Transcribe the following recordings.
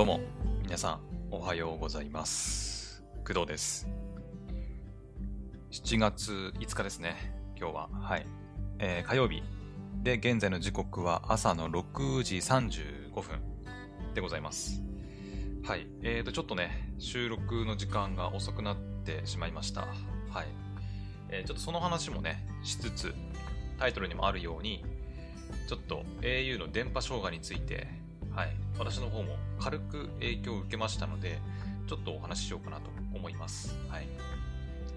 どうも、皆さん、おはようございます。工藤です。7月5日ですね、今日は。はい。えー火曜日。で、現在の時刻は朝の6時35分でございます。はい。えーと、ちょっとね、収録の時間が遅くなってしまいました。はい。えーちょっとその話もね、しつつ、タイトルにもあるように、ちょっと au の電波障害について、はい、私の方も軽く影響を受けましたので、ちょっとお話ししようかなと思います。はい。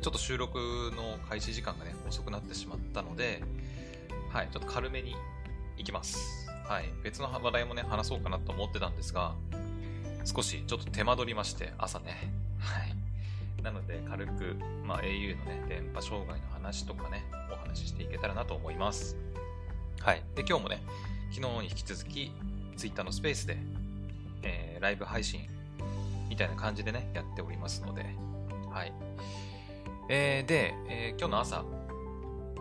ちょっと収録の開始時間がね、遅くなってしまったので、はい、ちょっと軽めに行きます。はい。別の話題もね、話そうかなと思ってたんですが、少しちょっと手間取りまして、朝ね。はい。なので、軽く、まあ、au のね、電波障害の話とかね、お話ししていけたらなと思います。はい。で、今日もね、昨日に引き続き、Twitter のスペースで、えーライブ配信みたいな感じでね、やっておりますので、はい。えーで、えー今日の朝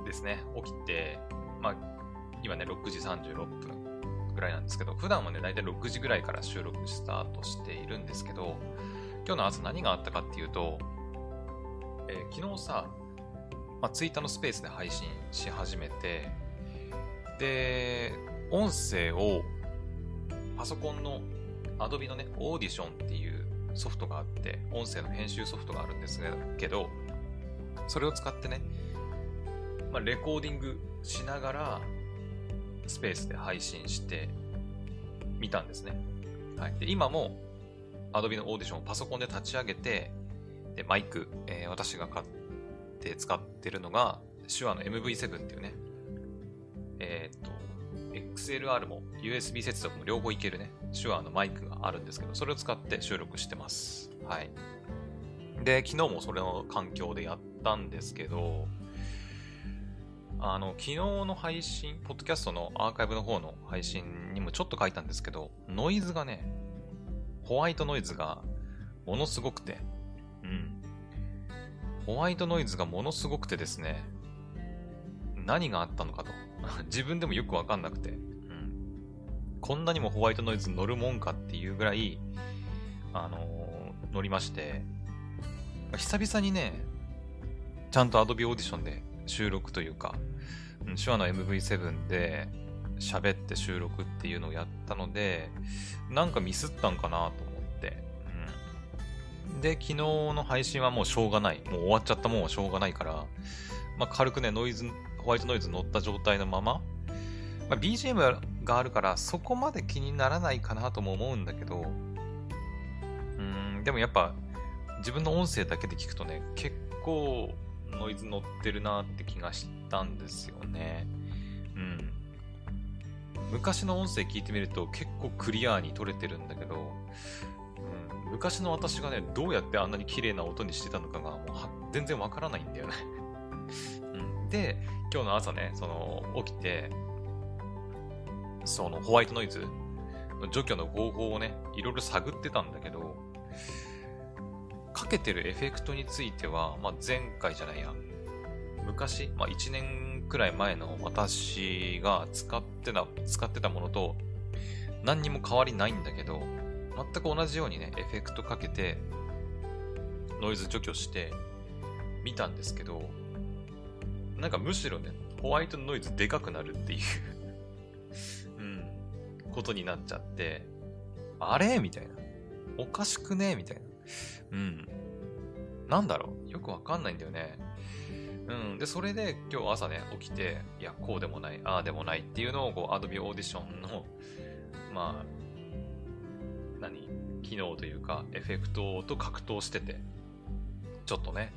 ですね、起きて、まあ、今ね、6時36分ぐらいなんですけど、普段はね、だいたい6時ぐらいから収録スタートしているんですけど、今日の朝何があったかっていうと、えー昨日さ、まあ、Twitter のスペースで配信し始めて、で、音声をパソコンの Adobe のね、オーディションっていうソフトがあって、音声の編集ソフトがあるんですけど、それを使ってね、まあ、レコーディングしながら、スペースで配信してみたんですね。はい。で、今も Adobe のオーディションをパソコンで立ち上げて、で、マイク、えー私が買って使ってるのが、手話の MV7 っていうね、えーっと、XLR も USB 接続も両方いけるね、手話のマイクがあるんですけど、それを使って収録してます。はい。で、昨日もそれの環境でやったんですけど、あの、昨日の配信、ポッドキャストのアーカイブの方の配信にもちょっと書いたんですけど、ノイズがね、ホワイトノイズがものすごくて、うん。ホワイトノイズがものすごくてですね、何があったのかと。自分でもよくわかんなくて、うん。こんなにもホワイトノイズ乗るもんかっていうぐらい、あのー乗りまして、久々にね、ちゃんと Adobe Audition で収録というか、うん手話の MV7 で喋って収録っていうのをやったので、なんかミスったんかなと思って、うん。で、昨日の配信はもうしょうがない。もう終わっちゃったもんはしょうがないから、まあ、軽くね、ノイズ、ホワイトノイズ乗った状態のまま、まあ、BGM があるからそこまで気にならないかなとも思うんだけど、うん、でもやっぱ自分の音声だけで聞くとね、結構ノイズ乗ってるなって気がしたんですよね。うん。昔の音声聞いてみると結構クリアに撮れてるんだけど、うん、昔の私がね、どうやってあんなに綺麗な音にしてたのかがもう全然わからないんだよね。うん、で、今日の朝ね、その、起きて、そのホワイトノイズの除去の方法をね、いろいろ探ってたんだけど、かけてるエフェクトについては、まあ、前回じゃないや、昔、まあ、1年くらい前の私が使ってた、使ってたものと何にも変わりないんだけど、全く同じようにね、エフェクトかけて、ノイズ除去して見たんですけど、なんかむしろね、ホワイトノイズでかくなるっていううん、ことになっちゃって、あれ？みたいな。おかしくね？みたいな。うん。なんだろう？よくわかんないんだよね。うん。で、それで今日朝ね、起きて、いや、こうでもない、ああでもないっていうのを、こう、Adobe Audition の、まあ、何？機能というか、エフェクトと格闘してて、ちょっとね、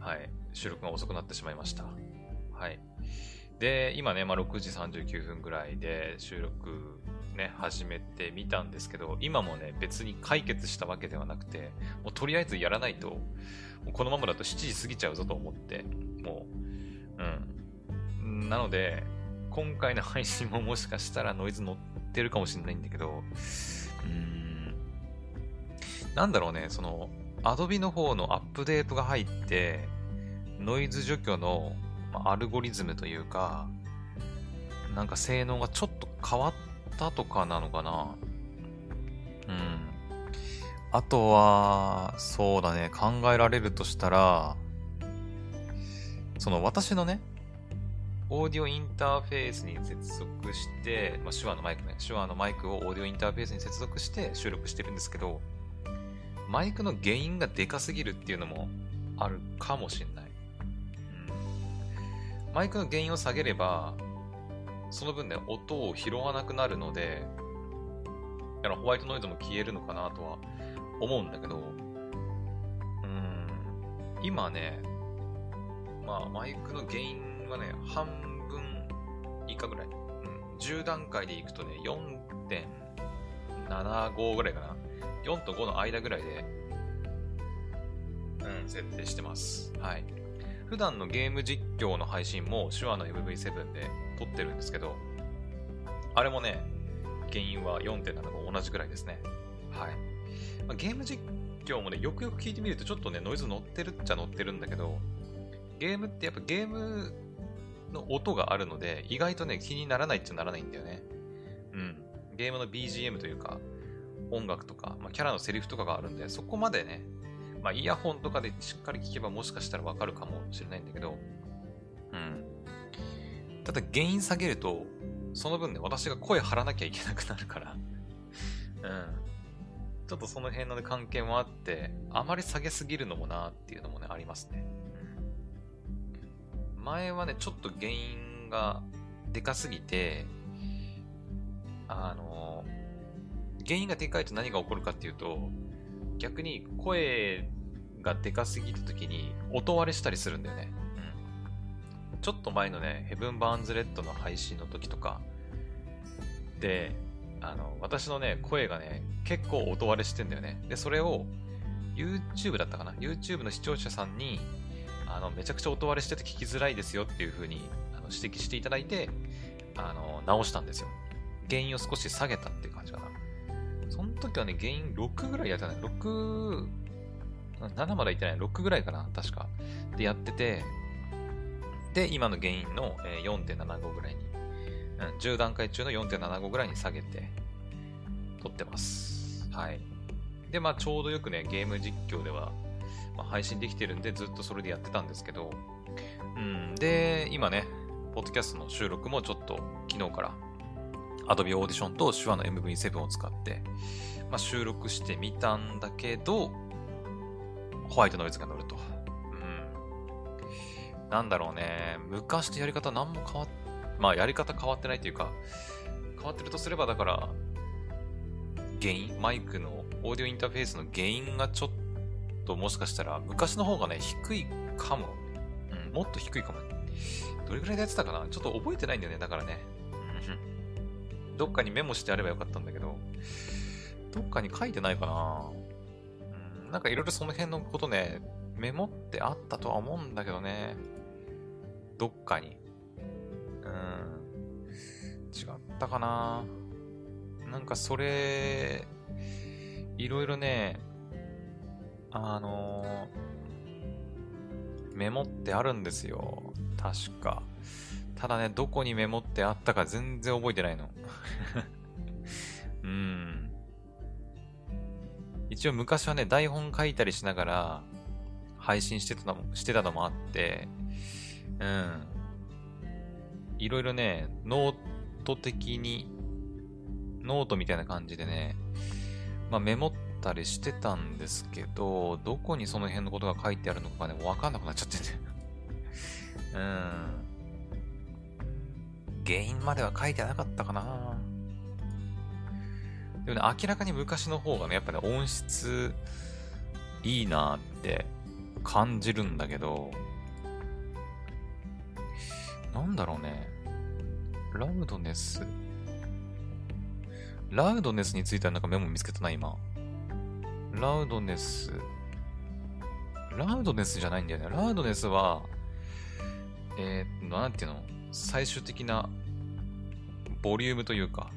はい、収録が遅くなってしまいました。はい。で、今ね、まあ、6時39分ぐらいで収録ね、始めてみたんですけど、今もね、別に解決したわけではなくて、もうとりあえずやらないと、もうこのままだと7時過ぎちゃうぞと思って、もう、うん。なので、今回の配信ももしかしたらノイズ乗ってるかもしれないんだけど、うーん、なんだろうね、その、Adobe の方のアップデートが入って、ノイズ除去のまあアルゴリズムというか、なんか性能がちょっと変わったとかなのかな。うん。あとは、そうだね、考えられるとしたら、その私のね、オーディオインターフェースに接続して、まあ、手話のマイクね、手話のマイクをオーディオインターフェースに接続して収録してるんですけど、マイクの原因がでかすぎるっていうのもあるかもしれない。マイクの原因を下げれば、その分ね、音を拾わなくなるので、だからホワイトノイズも消えるのかなとは思うんだけど、うん、今ね、まあ、マイクの原因はね、半分以下ぐらい。うん、10段階でいくとね、4.75ぐらいかな。4と5の間ぐらいで、うん、設定してます。はい。普段のゲーム実況の配信も手話の MV7 で撮ってるんですけど、あれもね、原因は4.75同じぐらいですね。はい。まあ、ゲーム実況もね、よくよく聞いてみるとちょっとね、ノイズ乗ってるっちゃ乗ってるんだけど、ゲームってやっぱゲームの音があるので、意外とね、気にならないっちゃならないんだよね。うん。ゲームの BGM というか、音楽とか、まあ、キャラのセリフとかがあるんで、そこまでね、まあ、イヤホンとかでしっかり聞けばもしかしたらわかるかもしれないんだけど、うん。ただ原因下げると、その分ね、私が声張らなきゃいけなくなるからうん。ちょっとその辺の、関係もあって、あまり下げすぎるのもなっていうのもね、ありますね。前はね、ちょっと原因がでかすぎて、あの、原因がでかいと何が起こるかっていうと、逆に声がでかすぎた時に音割れしたりするんだよね。うん。ちょっと前のね、ヘブン・バーンズ・レッドの配信の時とか、で、あの、私のね、声がね、結構音割れしてんだよね。で、それを YouTube だったかな ?YouTube の視聴者さんにあの、めちゃくちゃ音割れしてて聞きづらいですよっていう風にあの指摘していただいて、あの、直したんですよ。原因を少し下げたっていう感じかな。その時はね、原因6ぐらいやってない。6、7までいってない。6ぐらいかな、確か。でやってて、で、今の原因の4.75ぐらいに、うん、10段階中の4.75ぐらいに下げて、撮ってます。はい。で、まあ、ちょうどよくね、ゲーム実況では、まあ、配信できてるんでずっとそれでやってたんですけど、うん、で、今ね、ポッドキャストの収録もちょっと昨日から Adobe Audition と手話の MV7 を使って、まあ、収録してみたんだけど、ホワイトノイズが乗ると。うん。なんだろうね。昔とやり方何も変わっ、まあやり方変わってないというか、変わってるとすればだから、原因、マイクのオーディオインターフェースの原因がちょっともしかしたら昔の方がね、低いかも。うん、もっと低いかも。どれぐらいでやってたかな？ちょっと覚えてないんだよね、だからね。どっかにメモしてあればよかったんだけど、どっかに書いてないかなうん、なんかいろいろその辺のことね、メモってあったとは思うんだけどね。どっかに。うん。違ったかななんかそれ、いろいろね、あのー、メモってあるんですよ。確か。ただね、どこにメモってあったか全然覚えてないの。うん。一応昔はね、台本書いたりしながら配信してたのも、してたのもあって、うん。いろいろね、ノート的に、ノートみたいな感じでね、まあメモったりしてたんですけど、どこにその辺のことが書いてあるのかね、わかんなくなっちゃっててうん。原因までは書いてなかったかな。でもね、明らかに昔の方がね、やっぱね、音質いいなって感じるんだけど、なんだろうね。ラウドネス。ラウドネスについてはなんかメモ見つけたな、今。ラウドネス。ラウドネスじゃないんだよね。ラウドネスは、えー、なんていうの？最終的なボリュームというか、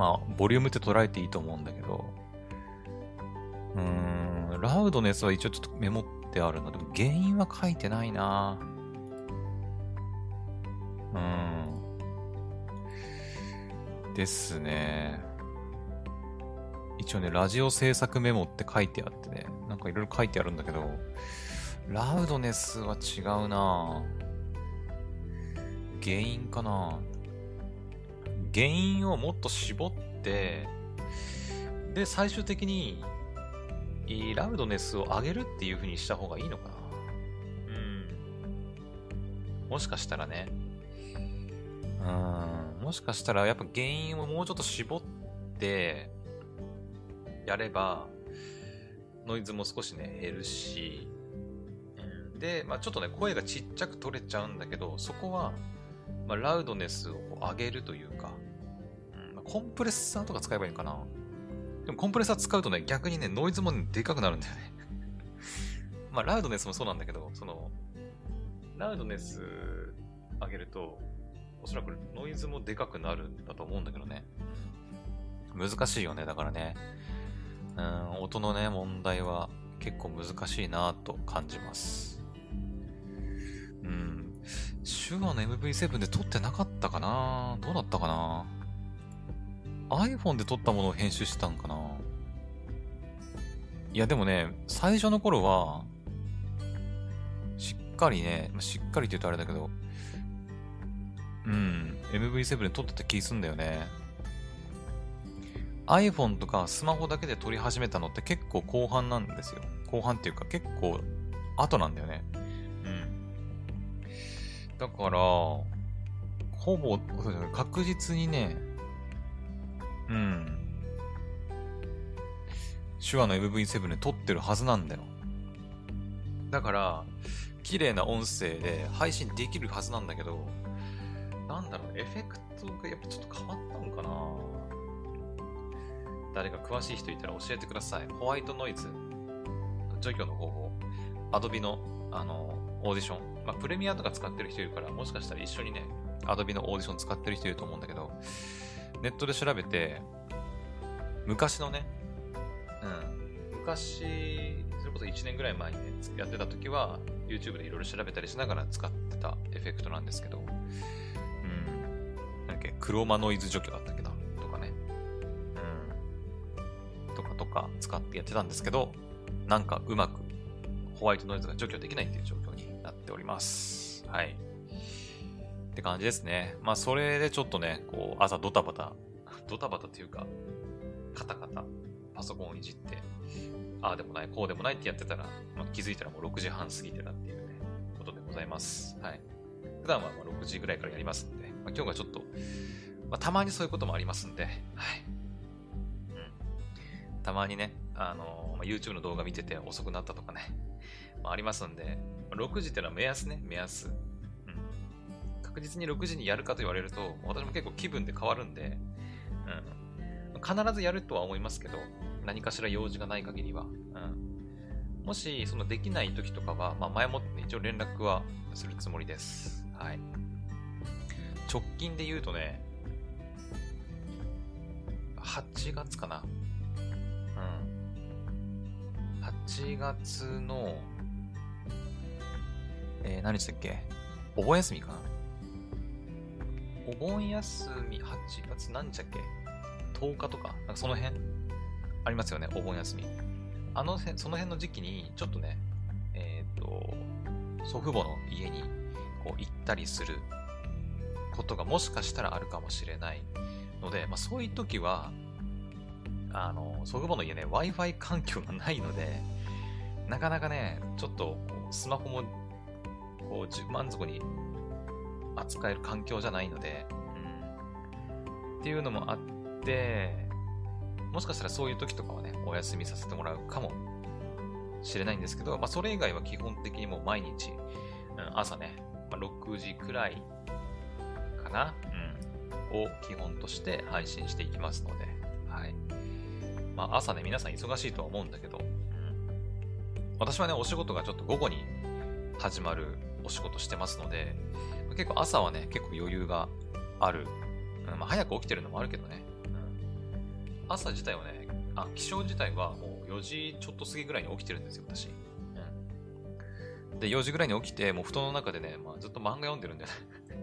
まあ、ボリュームって捉えていいと思うんだけど、うーん、ラウドネスは一応ちょっとメモってあるのでも原因は書いてないな。うん。ですね。一応ね、ラジオ制作メモって書いてあってね、なんかいろいろ書いてあるんだけど、ラウドネスは違うな。原因かな。原因をもっと絞って、で、最終的に、ラウドネスを上げるっていう風にした方がいいのかなうん。もしかしたらね。うん。もしかしたらやっぱ原因をもうちょっと絞って、やれば、ノイズも少しね、減るし、で、まあ、ちょっとね、声がちっちゃく取れちゃうんだけど、そこは、まあ、ラウドネスを上げるというか、うん、コンプレッサーとか使えばいいのかな。でもコンプレッサー使うとね、逆にね、ノイズも、ね、でかくなるんだよね まあ、ラウドネスもそうなんだけど、その、ラウドネス上げると、おそらくノイズもでかくなるんだと思うんだけどね。難しいよね、だからね。うん、音のね、問題は結構難しいなと感じます。うん。手話の MV7 で撮ってなかったかな？どうだったかな ?iPhone で撮ったものを編集してたんかな？いや、でもね、最初の頃は、しっかりね、しっかりって言うとあれだけど、うん、MV7 で撮ってた気すんだよね。iPhone とかスマホだけで撮り始めたのって結構後半なんですよ。後半っていうか結構後なんだよね。だから、ほぼ、確実にね、うん。手話の MV7 で撮ってるはずなんだよ。だから、綺麗な音声で配信できるはずなんだけど、なんだろう、エフェクトがやっぱちょっと変わったのかな誰か詳しい人いたら教えてください。ホワイトノイズ、除去の方法、Adobe の、あの、オーディション。まあ、プレミアとか使ってる人いるから、もしかしたら一緒にね、Adobe のオーディション使ってる人いると思うんだけど、ネットで調べて、昔のね、うん、昔、それこそ1年ぐらい前にね、やってた時は、YouTube でいろいろ調べたりしながら使ってたエフェクトなんですけど、うん、なんだっけ、クローマノイズ除去だったっけなとかね、うん、とかとか使ってやってたんですけど、なんかうまくホワイトノイズが除去できないっていう状況。ております。はい。って感じですね。まあ、それでちょっとね、こう、朝ドタバタ、ドタバタっていうか、カタカタ、パソコンをいじって、ああでもない、こうでもないってやってたら、まあ、気づいたらもう6時半過ぎてたっていうね、ことでございます。はい。普段はま6時ぐらいからやりますんで、まあ、今日がちょっと、まあ、たまにそういうこともありますんで、はい。たまにね、あのまあ、YouTube の動画見てて遅くなったとかね、あ、りますんで、6時っていうのは目安ね、目安。うん。確実に6時にやるかと言われると、私も結構気分で変わるんで、うん。必ずやるとは思いますけど、何かしら用事がない限りは。うん。もし、そのできない時とかは、まあ、前もって、一応連絡はするつもりです。はい。直近で言うとね、8月かな。うん8月の、えー、何日だっけ？お盆休みかな？お盆休み、8月何日だっけ ?10 日とか、なんかその辺？ありますよね、お盆休み。あの辺、その辺の時期に、ちょっとね、えっ、ー、と、祖父母の家にこう行ったりすることがもしかしたらあるかもしれないので、まあそういう時は、あの、祖父母の家ね、Wi-Fi 環境がないので、なかなかね、ちょっとスマホもこう満足に扱える環境じゃないので、うん、っていうのもあって、もしかしたらそういう時とかはね、お休みさせてもらうかもしれないんですけど、まあ、それ以外は基本的にもう毎日、うん、朝ね、まあ、6時くらいかな、うん、を基本として配信していきますので、はい。まあ、朝ね、皆さん忙しいとは思うんだけど、私はね、お仕事がちょっと午後に始まるお仕事してますので、結構朝はね、結構余裕がある。うん、まあ、早く起きてるのもあるけどね。うん、朝自体はね、あ、起床自体はもう4時ちょっと過ぎぐらいに起きてるんですよ、私。うん、で、4時ぐらいに起きて、もう布団の中でね、まあ、ずっと漫画読んでるんで、ね、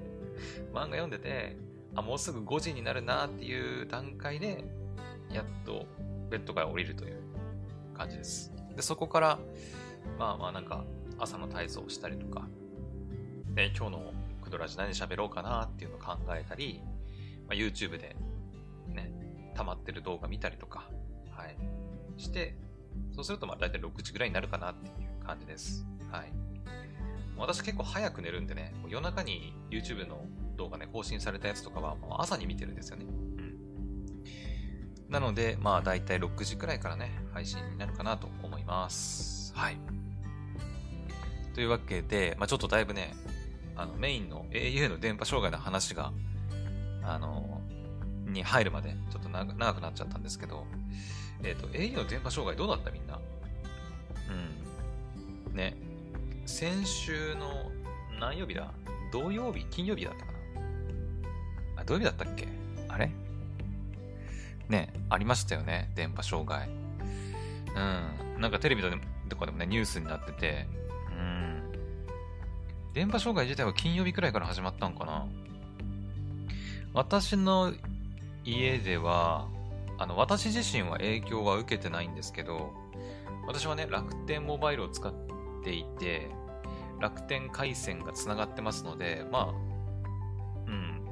漫画読んでて、あ、もうすぐ5時になるなっていう段階で、やっとベッドから降りるという感じです。で、そこから、まあまあなんか、朝の体操をしたりとか、で、今日のクドラジ何喋ろうかなっていうのを考えたり、まあ、YouTube でね、溜まってる動画見たりとか、はい、して、そうするとまあ大体6時ぐらいになるかなっていう感じです。はい。私結構早く寝るんでね、夜中に YouTube の動画ね、更新されたやつとかはもう朝に見てるんですよね。うん。なので、まあ大体6時くらいからね、配信になるかなと思います。はい。というわけで、まあちょっとだいぶね、あのメインの au の電波障害の話が、あの、に入るまでちょっと長くなっちゃったんですけど、えっ、ー、と、au の電波障害どうだったみんな？うん。ね。先週の何曜日だ？土曜日？金曜日だったかな？あ、土曜日だったっけ？あれ？ね、ありましたよね。電波障害。うん。なんかテレビとかでもね、ニュースになってて、電波障害自体は金曜日くらいから始まったんかな私の家では、あの、私自身は影響は受けてないんですけど、私はね、楽天モバイルを使っていて、楽天回線が繋がってますので、まあ、うん、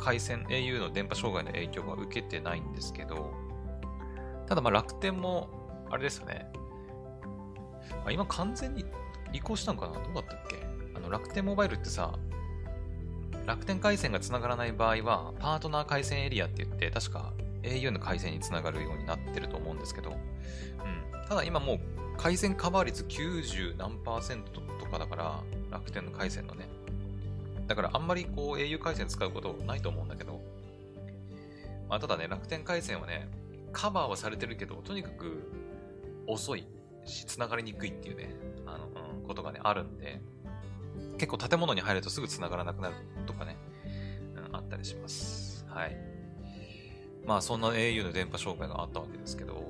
回線、au の電波障害の影響は受けてないんですけど、ただまあ楽天も、あれですよね。あ今完全に移行したのかな？どうだったっけ？あの楽天モバイルってさ、楽天回線が繋がらない場合は、パートナー回線エリアって言って、確か au の回線に繋がるようになってると思うんですけど、うん。ただ今もう回線カバー率90何パーセントとかだから、楽天の回線のね。だからあんまりこう au 回線使うことないと思うんだけど、まあ、ただね、楽天回線はね、カバーはされてるけど、とにかく遅いし、繋がりにくいっていうね、あの、ことがね、あるんで、結構建物に入るとすぐ繋がらなくなるとかね、うん、あったりします。はい。まあ、そんな au の電波障害があったわけですけど、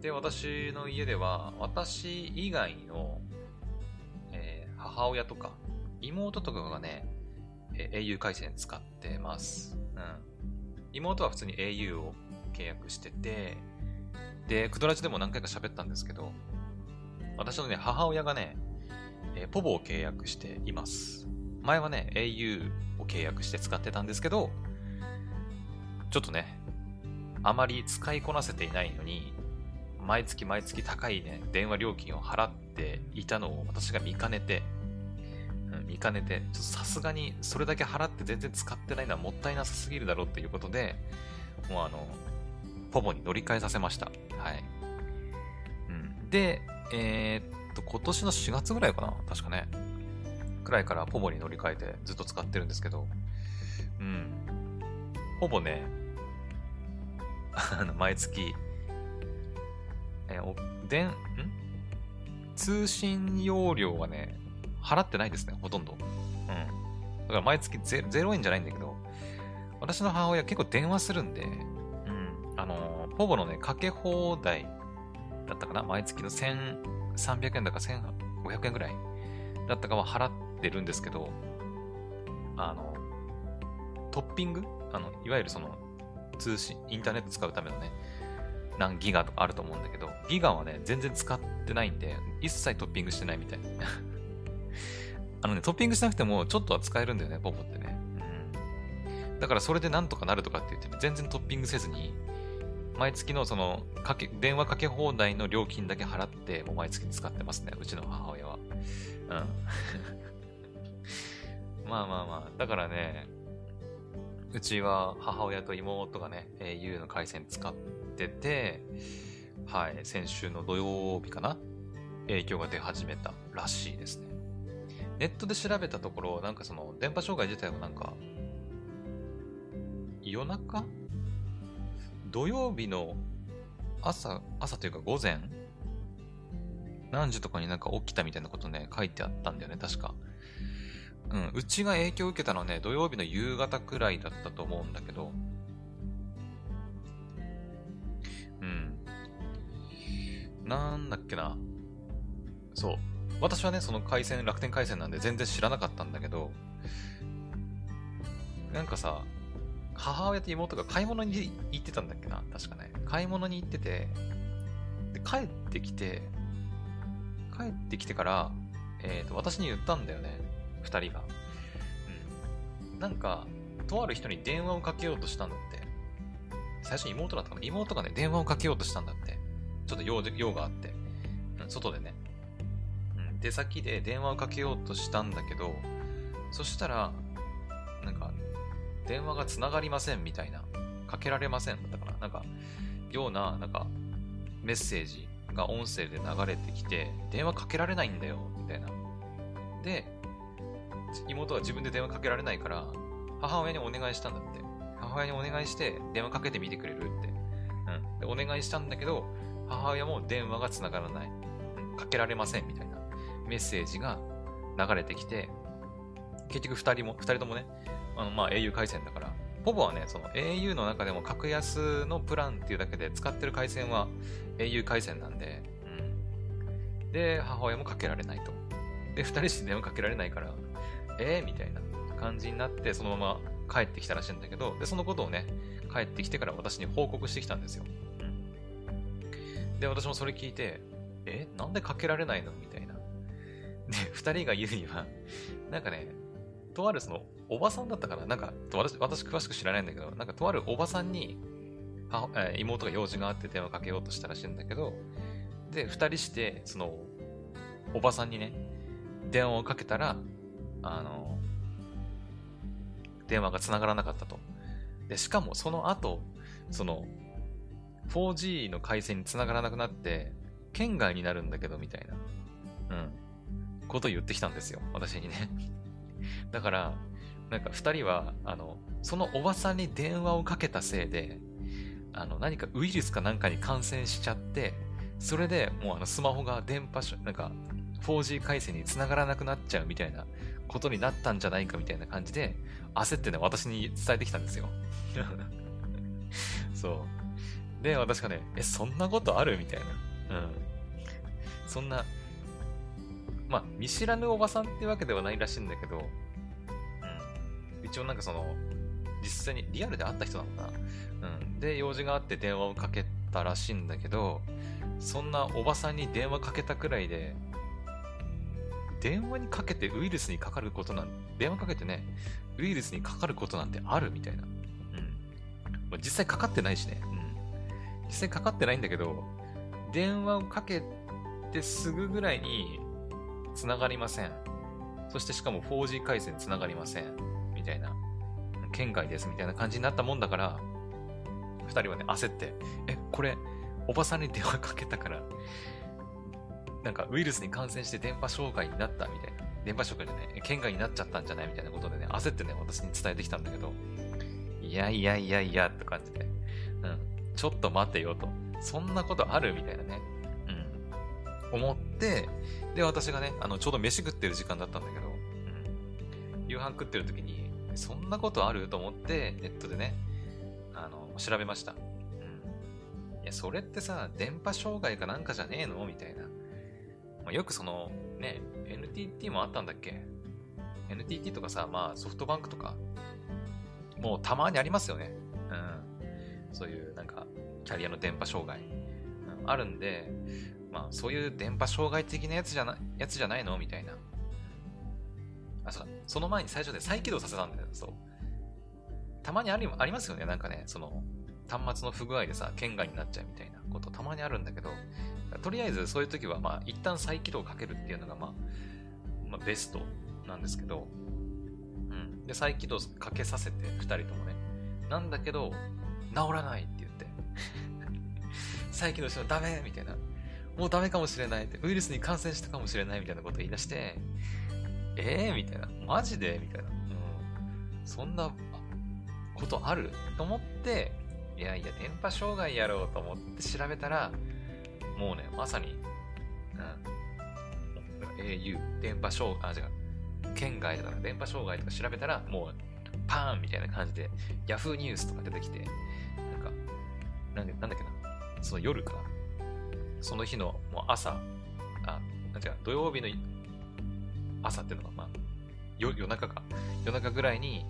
で、私の家では、私以外の、えー、母親とか、妹とかがね、えー、au 回線使ってます。うん。妹は普通に au を契約してて、で、クドラジでも何回か喋ったんですけど、私のね、母親がね、えー、ポボを契約しています。前はね、au を契約して使ってたんですけど、ちょっとね、あまり使いこなせていないのに、毎月毎月高いね、電話料金を払っていたのを私が見かねて、うん、見かねて、さすがにそれだけ払って全然使ってないのはもったいなさすぎるだろうっていうことで、もうあの、ポボに乗り換えさせました。はい。うん、で、えー、っと、今年の4月ぐらいかな確かね。くらいからポボに乗り換えてずっと使ってるんですけど、うん。ほぼね、あの、毎月え、お、でん、ん通信容量はね、払ってないですね、ほとんど。うん。だから毎月 0, 0円じゃないんだけど、私の母親結構電話するんで、うん。あのー、ポボのね、かけ放題だったかな？毎月の1300円だか1500円ぐらいだったかは払ってるんですけど、あの、トッピング？あの、いわゆるその、通信、インターネット使うためのね、何ギガとかあると思うんだけど、ギガはね、全然使ってないんで、一切トッピングしてないみたい。あのね、トッピングしなくてもちょっとは使えるんだよね、ポポってね。うん。だからそれでなんとかなるとかって言って、全然トッピングせずに、毎月のその、かけ、電話かけ放題の料金だけ払って、もう毎月使ってますね、うちの母親は。うん。まあまあまあ、だからね、うちは母親と妹がね、au の回線使ってて、はい、先週の土曜日かな影響が出始めたらしいですね。ネットで調べたところ、なんかその電波障害自体はなんか、夜中土曜日の朝、朝というか午前？何時とかになんか起きたみたいなことね、書いてあったんだよね、確か。うん、うちが影響を受けたのはね、土曜日の夕方くらいだったと思うんだけど、うん。なんだっけな。そう。私はね、その回線、楽天回線なんで全然知らなかったんだけど、なんかさ、母親と妹が買い物に行ってたんだっけな？確かね。買い物に行ってて、で、帰ってきて、帰ってきてから、えっ、ー、と、私に言ったんだよね。二人が。うん。なんか、とある人に電話をかけようとしたんだって。最初妹だったかな？妹がね、電話をかけようとしたんだって。ちょっと用用があって。うん、外でね。うん。出先で電話をかけようとしたんだけど、そしたら、なんか、電話が繋がりませんみたいな。かけられませんだったから、なんか、ような、なんか、メッセージが音声で流れてきて、電話かけられないんだよ、みたいな。で、妹は自分で電話かけられないから、母親にお願いしたんだって。母親にお願いして電話かけてみてくれるって。うん。で、お願いしたんだけど、母親も電話が繋がらない。かけられませんみたいなメッセージが流れてきて、結局二人も、二人ともね、あの、まあ au 回線だから、ポボはね、その au の中でも格安のプランっていうだけで使ってる回線は au 回線なんで、うん。で、母親もかけられないと。で、二人して電話かけられないから、えー、みたいな感じになって、そのまま帰ってきたらしいんだけど、で、そのことをね、帰ってきてから私に報告してきたんですよ。うん。で、私もそれ聞いて、え、なんでかけられないの？みたいな。で、二人が言うには、なんかね、とあるその、おばさんだったかな？なんか、私、私詳しく知らないんだけど、なんかとあるおばさんに、妹が用事があって電話かけようとしたらしいんだけど、で、二人して、その、おばさんにね、電話をかけたら、あの、電話が繋がらなかったと。で、しかもその後、その、4G の回線に繋がらなくなって、県外になるんだけど、みたいな、うん、ことを言ってきたんですよ。私にね。だから、なんか二人は、あの、そのおばさんに電話をかけたせいで、あの、何かウイルスかなんかに感染しちゃって、それでもうあのスマホが電波、なんか 4G 回線に繋がらなくなっちゃうみたいなことになったんじゃないかみたいな感じで、焦ってね、私に伝えてきたんですよ。そう。で、私がね、え、そんなことある？みたいな。うん。そんな、まあ、見知らぬおばさんってわけではないらしいんだけど、一応なんかその、実際にリアルで会った人なのかな？うん。で、用事があって電話をかけたらしいんだけど、そんなおばさんに電話かけたくらいで、電話にかけてウイルスにかかることなん、電話かけてね、ウイルスにかかることなんてあるみたいな。うん。実際かかってないしね。うん。実際かかってないんだけど、電話をかけてすぐぐらいに繋がりません。そしてしかも 4G 回線繋がりません。みたいな。県外ですみたいな感じになったもんだから、二人はね、焦って、え、これ、おばさんに電話かけたから、なんかウイルスに感染して電波障害になったみたいな。電波障害でね、県外になっちゃったんじゃないみたいなことでね、焦ってね、私に伝えてきたんだけど、いやいやいやいやって感じで、うん、ちょっと待てよと。そんなことあるみたいなね、うん、思って、で、私がね、あの、ちょうど飯食ってる時間だったんだけど、うん、夕飯食ってる時に、そんなことある？と思って、ネットでね、あの、調べました。うん。いや、それってさ、電波障害かなんかじゃねえの？みたいな。まあ、よくその、ね、NTT もあったんだっけ ?NTT とかさ、まあソフトバンクとか、もうたまにありますよね。うん。そういうなんか、キャリアの電波障害。うん、あるんで、まあそういう電波障害的なやつじゃな、やつじゃないの？みたいな。その前に最初で再起動させたんだよ。そう。たまにありありますよね。なんかね、その、端末の不具合でさ、県外になっちゃうみたいなことたまにあるんだけど、とりあえずそういう時は、まあ、一旦再起動かけるっていうのが、まあ、まあ、ベストなんですけど、うん。で、再起動かけさせて、二人ともね。なんだけど、治らないって言って。再起動してもダメみたいな。もうダメかもしれないって。ウイルスに感染したかもしれないみたいなことを言い出して、えー、みたいな。マジで？みたいな。うん。そんなことある？と思って、いやいや、電波障害やろうと思って調べたら、もうね、まさに、うん、au、電波障害、あ、違う、県外だから電波障害とか調べたら、もう、パーンみたいな感じで、Yahoo ニュースとか出てきて、なんか、なんでなんだっけな、その夜か、その日のもう朝、あ、なん違う、土曜日の朝っていうのが、まあ、夜中か、夜中ぐらいに、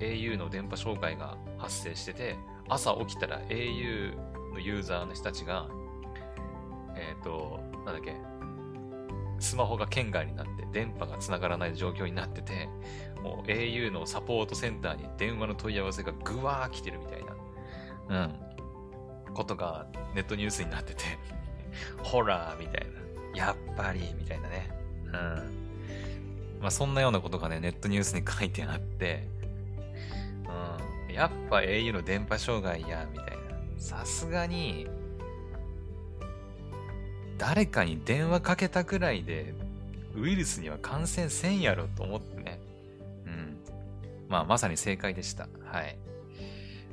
au の電波障害が発生してて、朝起きたら au のユーザーの人たちが、えっ、ー、と、なんだっけ、スマホが圏外になって、電波が繋がらない状況になってて、もう au のサポートセンターに電話の問い合わせがぐわー来てるみたいな、うん、ことがネットニュースになってて、ホラーみたいな、やっぱり、みたいなね、うん。まあそんなようなことがね、ネットニュースに書いてあって、うん、やっぱ au の電波障害や、みたいな。さすがに、誰かに電話かけたくらいで、ウイルスには感染せんやろと思ってね。うん。まあ、まさに正解でした。はい。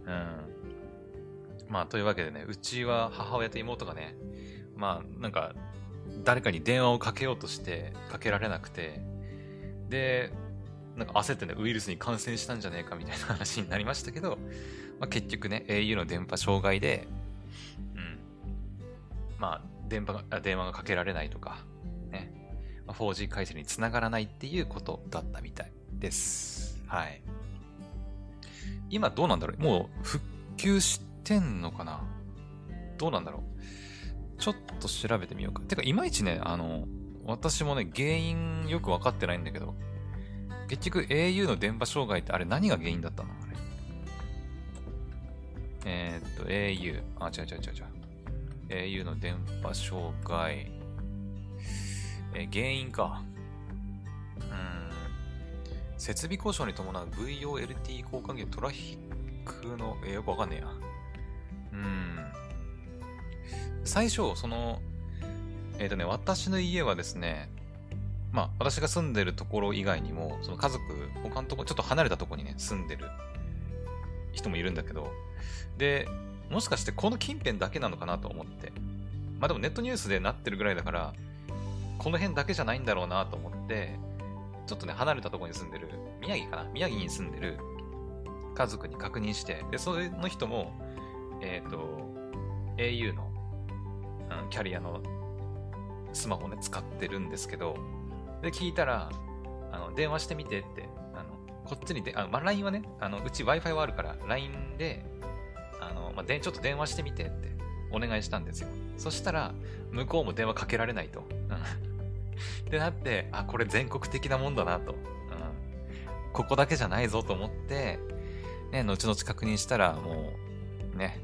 うん。まあ、というわけでね、うちは母親と妹がね、まあ、なんか、誰かに電話をかけようとして、かけられなくて、で、なんか焦ってね、ウイルスに感染したんじゃねえかみたいな話になりましたけど、まあ、結局ね、au の電波障害で、うん。まあ、電波が、電話がかけられないとか、ね。まあ、4G 回線につながらないっていうことだったみたいです。はい。今どうなんだろう？もう復旧してんのかな？どうなんだろう？ちょっと調べてみようか。てか、いまいちね、あの、私もね、原因よくわかってないんだけど、結局 au の電波障害ってあれ何が原因だったの？あれ。えー、っと、au。あ、違う違う違う違う。au の電波障害。えー、原因か。うん。設備故障に伴う VOLT 交換源トラフィックの、えー、よくわかんねえや。うん。最初、その、えっ、ー、とね、私の家はですね、まあ、私が住んでるところ以外にも、その家族、他のところ、ちょっと離れたところにね、住んでる人もいるんだけど、で、もしかしてこの近辺だけなのかなと思って。まあでもネットニュースでなってるぐらいだから、この辺だけじゃないんだろうなと思って、ちょっとね、離れたところに住んでる、宮城かな？宮城に住んでる家族に確認して、で、その人も、えっ、ー、と、au の、うん、キャリアのスマホね、使ってるんですけど、で、聞いたら、あの、電話してみてって、あの、こっちにで、あまあ、LINE はね、あの、うち Wi-Fi はあるから、LINE で、あの、まあ、で、ちょっと電話してみてってお願いしたんですよ。そしたら、向こうも電話かけられないと。ってなって、あ、これ全国的なもんだなと。うん。ここだけじゃないぞと思って、ね、後々確認したら、もう、ね、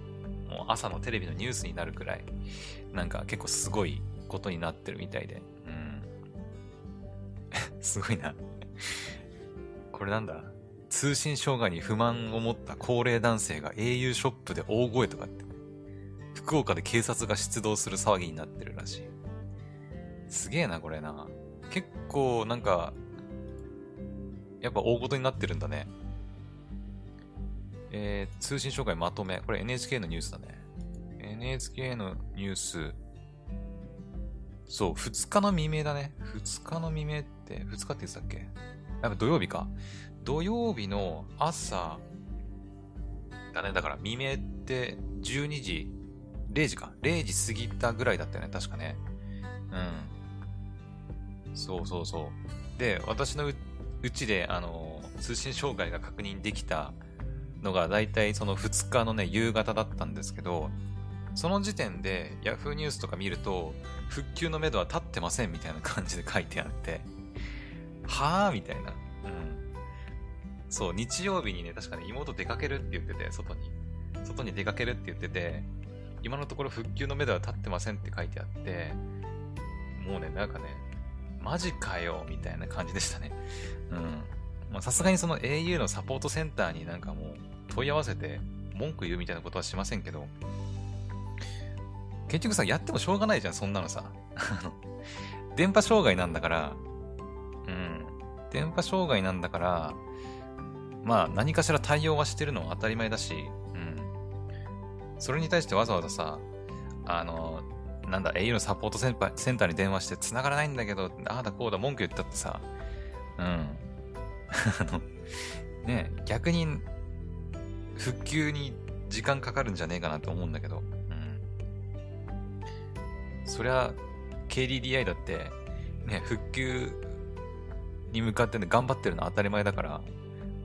もう朝のテレビのニュースになるくらい、なんか結構すごいことになってるみたいで。うん。すごいな。これなんだ？通信障害に不満を持った高齢男性が au ショップで大声とかって、福岡で警察が出動する騒ぎになってるらしい。すげえな、これな。結構、なんか、やっぱ大事になってるんだね。えー、通信障害まとめ。これ NHK のニュースだね。NHK のニュース。そう、2日の未明だね。2日の未明って、2日って言ってたっけ？やっぱ土曜日か。土曜日の朝だね。だから未明って12時、0時か。0時過ぎたぐらいだったよね。確かね。うん。そうそうそう。で、私のうちで、あの、通信障害が確認できたのが、だいたいその2日のね、夕方だったんですけど、その時点で Yahoo ニュースとか見ると、復旧のめどは立ってませんみたいな感じで書いてあって、はぁみたいな。そう、日曜日にね、確かに妹出かけるって言ってて、外に。外に出かけるって言ってて、今のところ復旧の目では立ってませんって書いてあって、もうね、なんかね、マジかよ、みたいな感じでしたね。うん。まあさすがにその au のサポートセンターになんかもう問い合わせて文句言うみたいなことはしませんけど、結局さ、やってもしょうがないじゃん、そんなのさ。電波障害なんだから、うん。電波障害なんだから、まあ何かしら対応はしてるのは当たり前だし、うん。それに対してわざわざさ、あの、なんだ、au のサポートセンターに電話して繋がらないんだけど、ああだこうだ文句言ったってさ、うん。あの、ね、逆に、復旧に時間かかるんじゃねえかなと思うんだけど、そりゃ、KDDI だって、ね、復旧に向かってね、頑張ってるのは当たり前だから、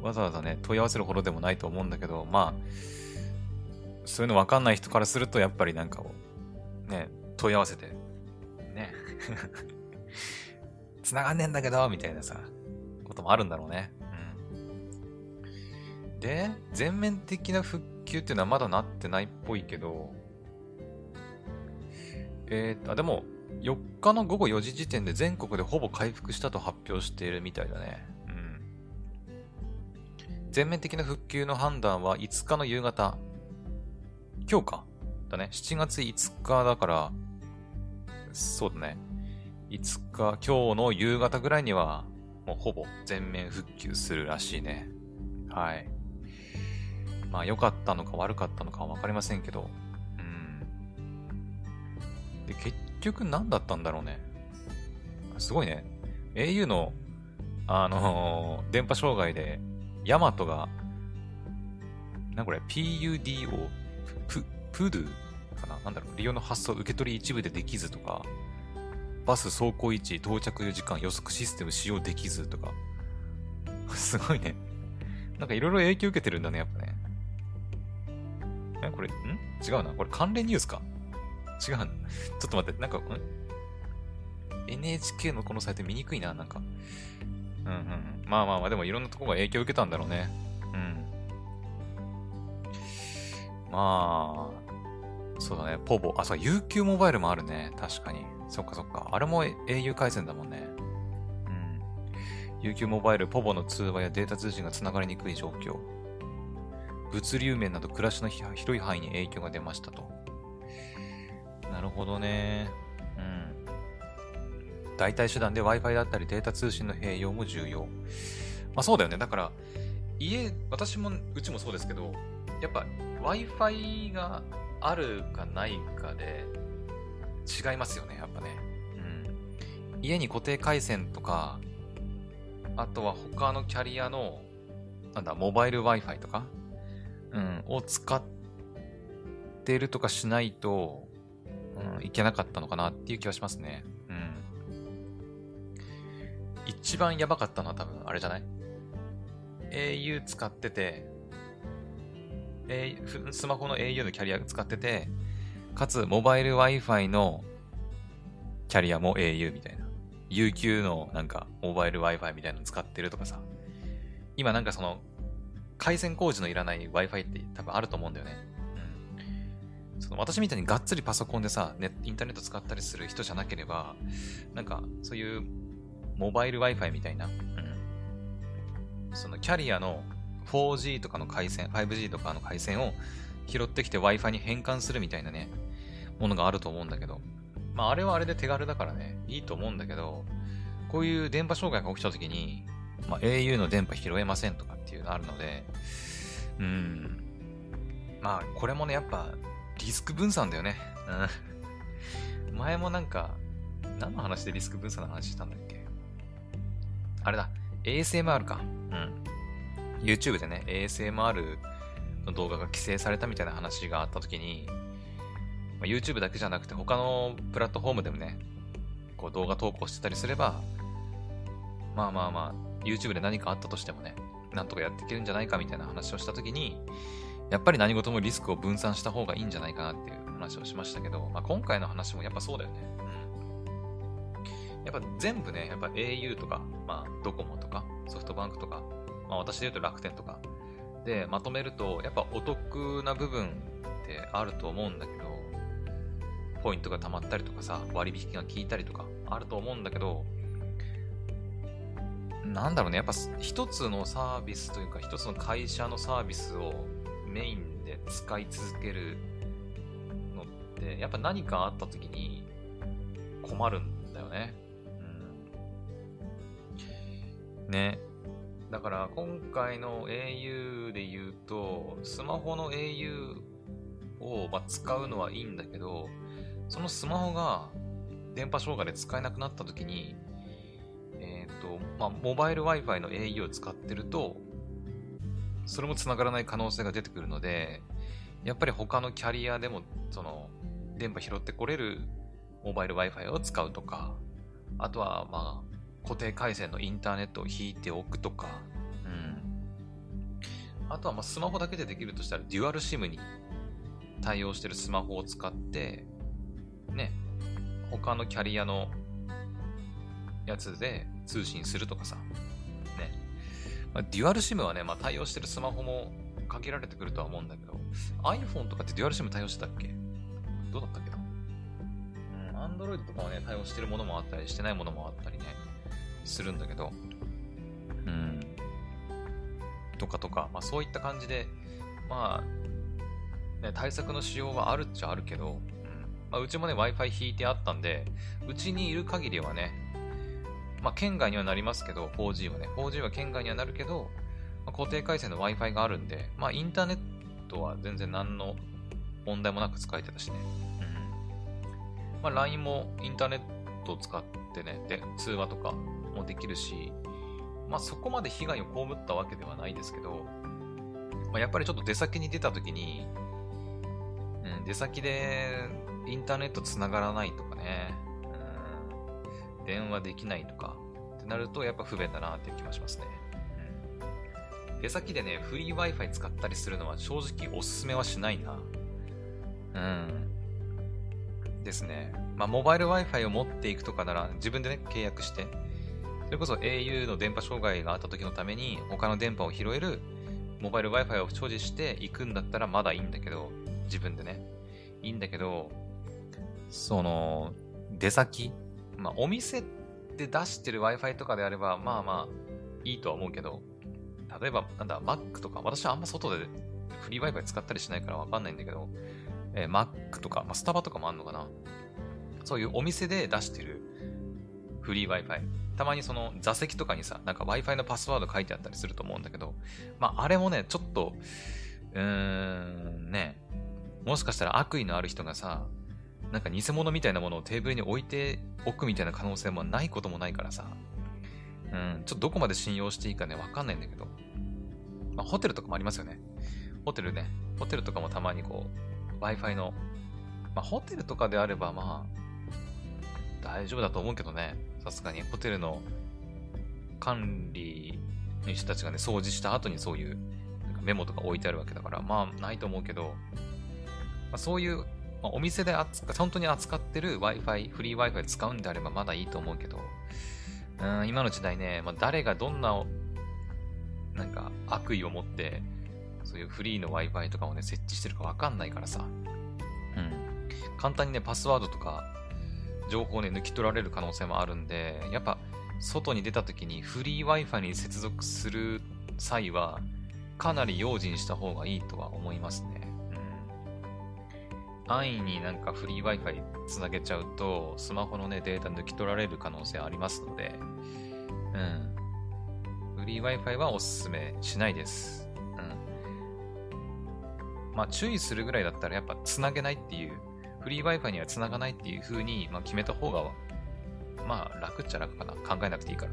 わざわざね、問い合わせるほどでもないと思うんだけど、まあ、そういうの分かんない人からすると、やっぱりなんかを、ね、問い合わせて、ね、繋がんねえんだけど、みたいなさ、こともあるんだろうね。うん。で、全面的な復旧っていうのはまだなってないっぽいけど、えー、あ、でも、4日の午後4時時点で全国でほぼ回復したと発表しているみたいだね。うん。全面的な復旧の判断は5日の夕方。今日かだね。7月5日だから、そうだね。5日、今日の夕方ぐらいには、もうほぼ全面復旧するらしいね。はい。まあ良かったのか悪かったのかはわかりませんけど、で、結局何だったんだろうね。すごいね。au の、あのー、電波障害で、ヤマトが、なこれ、PUDO、プ、プドゥかな？なんだろう、利用の発送受け取り一部でできずとか、バス走行位置、到着時間予測システム使用できずとか。すごいね。なんかいろいろ影響受けてるんだね、やっぱね。え、これ、ん？違うな。これ関連ニュースか違う。ちょっと待って、なんか、ん ?NHK のこのサイト見にくいな、なんか。うんうん。まあまあまあ、でもいろんなとこが影響を受けたんだろうね。うん。まあ、そうだね、ポボ。あ、そう、UQ モバイルもあるね。確かに。そっかそっか。あれも au 回線だもんね。うん。UQ モバイル、ポボの通話やデータ通信が繋がりにくい状況。物流面など暮らしの広い範囲に影響が出ましたと。なるほどね。うん。代替手段で Wi-Fi だったりデータ通信の併用も重要。まあそうだよね。だから、家、私も、うちもそうですけど、やっぱ Wi-Fi があるかないかで違いますよね、やっぱね。うん。家に固定回線とか、あとは他のキャリアの、なんだ、モバイル Wi-Fi とか、うん、を使ってるとかしないと、うん、いけなかったのかなっていう気はしますね。うん。一番やばかったのは多分、あれじゃない ?au 使ってて、スマホの au のキャリア使ってて、かつ、モバイル Wi-Fi のキャリアも au みたいな。UQ のなんか、モバイル Wi-Fi みたいなの使ってるとかさ。今なんかその、回線工事のいらない Wi-Fi って多分あると思うんだよね。その私みたいにがっつりパソコンでさ、ネインターネット使ったりする人じゃなければ、なんか、そういうモバイル Wi-Fi みたいな、うん。そのキャリアの 4G とかの回線、5G とかの回線を拾ってきて Wi-Fi に変換するみたいなね、ものがあると思うんだけど、まああれはあれで手軽だからね、いいと思うんだけど、こういう電波障害が起きた時に、まあ au の電波拾えませんとかっていうのあるので、うん。まあこれもね、やっぱリスク分散だよね。うん。前もなんか、何の話でリスク分散の話したんだっけ？あれだ、ASMR か。うん。YouTube でね、ASMR の動画が規制されたみたいな話があった時に、ま、YouTube だけじゃなくて他のプラットフォームでもね、こう動画投稿してたりすれば、まあまあまあ、YouTube で何かあったとしてもね、なんとかやっていけるんじゃないかみたいな話をした時に、やっぱり何事もリスクを分散した方がいいんじゃないかなっていう話をしましたけど、まあ、今回の話もやっぱそうだよね。うん。やっぱ全部ね、やっぱ au とか、まあ、ドコモとか、ソフトバンクとか、まあ私で言うと楽天とかでまとめると、やっぱお得な部分ってあると思うんだけど、ポイントが貯まったりとかさ、割引が効いたりとかあると思うんだけど、なんだろうね、やっぱ一つのサービスというか、一つの会社のサービスをメインで使い続けるのって、やっぱ何かあった時に困るんだよね。うん。ね。だから今回の au で言うと、スマホの au を、ま使うのはいいんだけど、そのスマホが電波障害で使えなくなった時に、えっ、ー、と、まあ、モバイル Wi-Fi の au を使ってると、それも繋がらない可能性が出てくるので、やっぱり他のキャリアでも、その、電波拾ってこれるモバイル Wi-Fi を使うとか、あとは、まあ、固定回線のインターネットを引いておくとか、うん。あとはまあスマホだけでできるとしたら、デュアル SIM に対応してるスマホを使って、ね、他のキャリアのやつで通信するとかさ、まあ、デュアル SIM はね、まあ、対応してるスマホも限られてくるとは思うんだけど、iPhone とかってデュアル SIM 対応してたっけ？どうだったっけうん、Android とかはね、対応してるものもあったり、してないものもあったりね、するんだけど、うん。とかとか、まあそういった感じで、まあ、ね、対策の仕様はあるっちゃあるけど、うん。まあ、うちもね、Wi-Fi 引いてあったんで、うちにいる限りはね、まあ、県外にはなりますけど、4G はね、4G は県外にはなるけど、まあ、固定回線の Wi-Fi があるんで、まあ、インターネットは全然何の問題もなく使えてたしね。うん。まあ、LINE もインターネットを使ってね、で、通話とかもできるし、まあ、そこまで被害を被ったわけではないですけど、まあ、やっぱりちょっと出先に出た時に、うん、出先でインターネット繋がらないとかね、電話できないとかってなるとやっぱ不便だなっていう気がしますね。うん、出先でね、フリー Wi-Fi 使ったりするのは正直おすすめはしないな。うん。ですね。まあ、モバイル Wi-Fi を持っていくとかなら自分でね、契約して、それこそ au の電波障害があった時のために他の電波を拾えるモバイル Wi-Fi を所持して行くんだったらまだいいんだけど、自分でね。いいんだけど、その、出先、まあ、お店で出してる Wi-Fi とかであれば、まあまあ、いいとは思うけど、例えば、なんだ、Mac とか、私はあんま外でフリー Wi-Fi 使ったりしないからわかんないんだけど、えー、Mac とか、まあ、スタバとかもあんのかなそういうお店で出してるフリー Wi-Fi。たまにその座席とかにさ、なんか Wi-Fi のパスワード書いてあったりすると思うんだけど、まああれもね、ちょっと、うーん、ね、もしかしたら悪意のある人がさ、なんか偽物みたいなものをテーブルに置いておくみたいな可能性もないこともないからさ、うん、ちょっとどこまで信用していいかね、わかんないんだけど、まあ、ホテルとかもありますよね。ホテルね、ホテルとかもたまにこう、Wi-Fi の、まあ、ホテルとかであればまあ、大丈夫だと思うけどね、さすがに。ホテルの管理の人たちがね、掃除した後にそういうメモとか置いてあるわけだから、まあ、ないと思うけど、まあ、そういうまあ、お店で扱本当に扱ってる Wi-Fi、フリー Wi-Fi 使うんであればまだいいと思うけど、うん、今の時代ね、まあ、誰がどんな、なんか悪意を持って、そういうフリーの Wi-Fi とかをね、設置してるかわかんないからさ、うん。簡単にね、パスワードとか、情報をね、抜き取られる可能性もあるんで、やっぱ、外に出た時にフリー Wi-Fi に接続する際は、かなり用心した方がいいとは思いますね。安易になんかフリー Wi-Fi つなげちゃうと、スマホのね、データ抜き取られる可能性ありますので、うん。フリー Wi-Fi はおすすめしないです。うん。まあ、注意するぐらいだったらやっぱつなげないっていう、フリー Wi-Fi にはつながないっていう風に、まあ、決めた方が、まあ、楽っちゃ楽かな。考えなくていいから。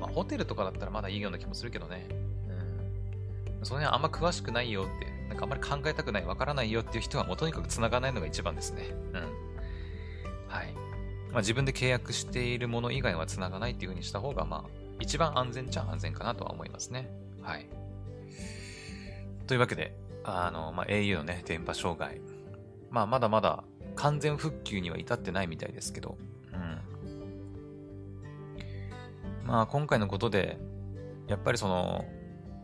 まあ、ホテルとかだったらまだいいような気もするけどね。うん。その辺あんま詳しくないよってなんかあんまり考えたくない、わからないよっていう人はもうとにかく繋がないのが一番ですね。うん。はい。まあ、自分で契約しているもの以外は繋がないっていう風にした方が、まあ、一番安全っちゃ安全かなとは思いますね。はい。というわけで、あの、まあ、au のね、電波障害。まあ、まだまだ完全復旧には至ってないみたいですけど、うん。まあ、今回のことで、やっぱりその、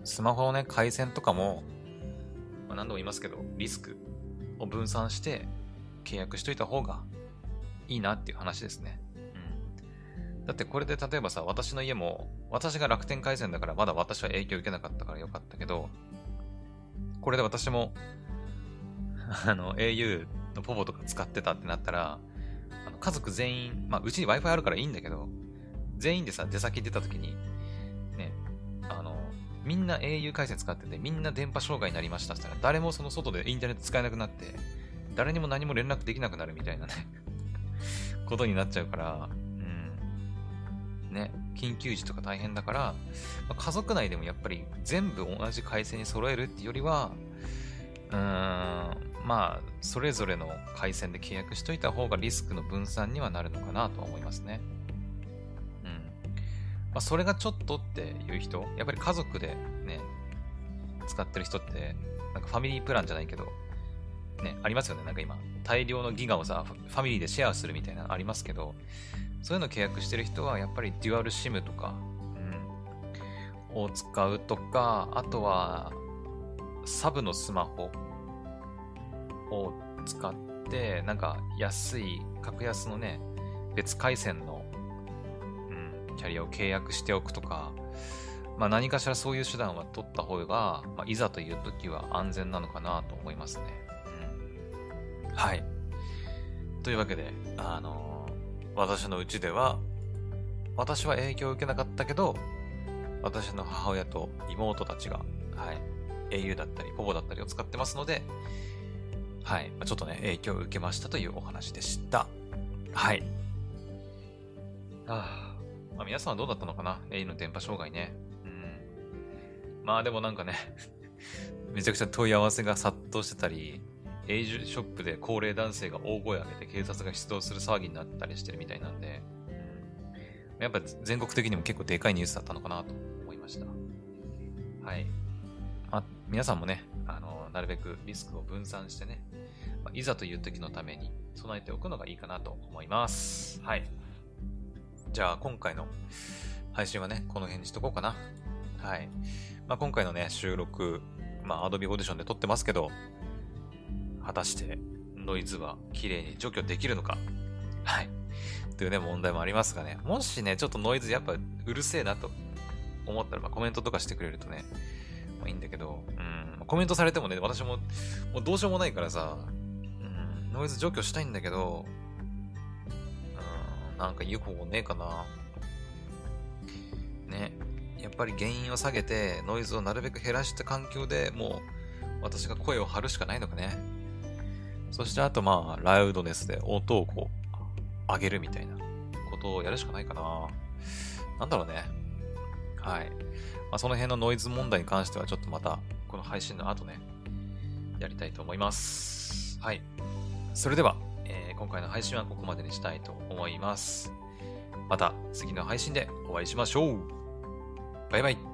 スマホのね、回線とかも、まあ、何度も言いますけど、リスクを分散して契約しといた方がいいなっていう話ですね。うん。だってこれで例えばさ、私の家も、私が楽天回線だからまだ私は影響受けなかったからよかったけど、これで私も、あの、au のポポとか使ってたってなったら、あの家族全員、まあ、うちに Wi-Fi あるからいいんだけど、全員でさ、出先出た時に、みんな au 回線使ってて、みんな電波障害になりましたしたら、誰もその外でインターネット使えなくなって、誰にも何も連絡できなくなるみたいなね ことになっちゃうから、うん。ね、緊急時とか大変だから、まあ、家族内でもやっぱり全部同じ回線に揃えるっていうよりは、うーん、まあ、それぞれの回線で契約しといた方がリスクの分散にはなるのかなとは思いますね。まあ、それがちょっとっていう人、やっぱり家族でね、使ってる人って、なんかファミリープランじゃないけど、ね、ありますよね。なんか今、大量のギガをさ、ファミリーでシェアするみたいなのありますけど、そういうの契約してる人は、やっぱりデュアルシムとか、うん、を使うとか、あとは、サブのスマホを使って、なんか安い、格安のね、別回線の、キャリアを契約しておくとか、まあ何かしらそういう手段は取った方が、まあ、いざという時は安全なのかなと思いますね。うん。はい。というわけで、あのー、私のうちでは、私は影響を受けなかったけど、私の母親と妹たちが、はい、au だったり、ポボだったりを使ってますので、はい、ちょっとね、影響を受けましたというお話でした。はい。あまあ、皆さんはどうだったのかな ?A の電波障害ね。うん。まあでもなんかね めちゃくちゃ問い合わせが殺到してたり、エイジショップで高齢男性が大声を上げて警察が出動する騒ぎになったりしてるみたいなんで、やっぱ全国的にも結構でかいニュースだったのかなと思いました。はい。まあ、皆さんもね、あの、なるべくリスクを分散してね、まあ、いざという時のために備えておくのがいいかなと思います。はい。じゃあ今回の配信はね、この辺にしとこうかな。はい。まあ、今回のね、収録、まあ、Adobe Audition で撮ってますけど、果たしてノイズは綺麗に除去できるのか？はい。というね、問題もありますがね、もしね、ちょっとノイズやっぱうるせえなと思ったら、まあ、コメントとかしてくれるとね、まあ、いいんだけど、うん、コメントされてもね、私も、もうどうしようもないからさ、うん、ノイズ除去したいんだけど、なんか言う方法ねえかな。ね。やっぱり原因を下げて、ノイズをなるべく減らした環境でもう、私が声を張るしかないのかね。そしてあとまあ、ラウドネスで音をこう、上げるみたいなことをやるしかないかな。なんだろうね。はい。まあ、その辺のノイズ問題に関してはちょっとまた、この配信の後ね、やりたいと思います。はい。それでは、今回の配信はここまでにしたいと思います。また次の配信でお会いしましょう。バイバイ。